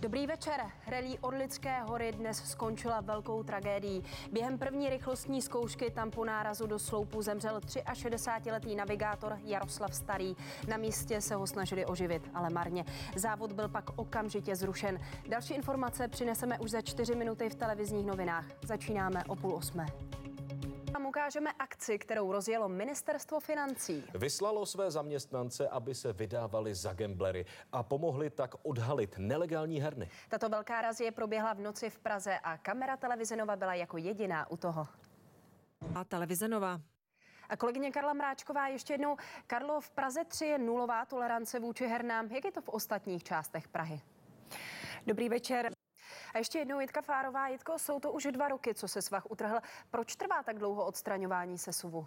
Dobrý večer. Relí Orlické hory dnes skončila velkou tragédií. Během první rychlostní zkoušky tam po nárazu do sloupu zemřel 63-letý navigátor Jaroslav Starý. Na místě se ho snažili oživit, ale marně. Závod byl pak okamžitě zrušen. Další informace přineseme už za čtyři minuty v televizních novinách. Začínáme o půl osmé. Vám ukážeme akci, kterou rozjelo ministerstvo financí. Vyslalo své zaměstnance, aby se vydávali za gamblery a pomohli tak odhalit nelegální herny. Tato velká razie proběhla v noci v Praze a kamera televize Nova byla jako jediná u toho. A televize Nova. A kolegyně Karla Mráčková ještě jednou. Karlo, v Praze 3 je nulová tolerance vůči hernám. Jak je to v ostatních částech Prahy? Dobrý večer. A ještě jednou Jitka Fárová. Jitko, jsou to už dva roky, co se svah utrhl. Proč trvá tak dlouho odstraňování sesuvu?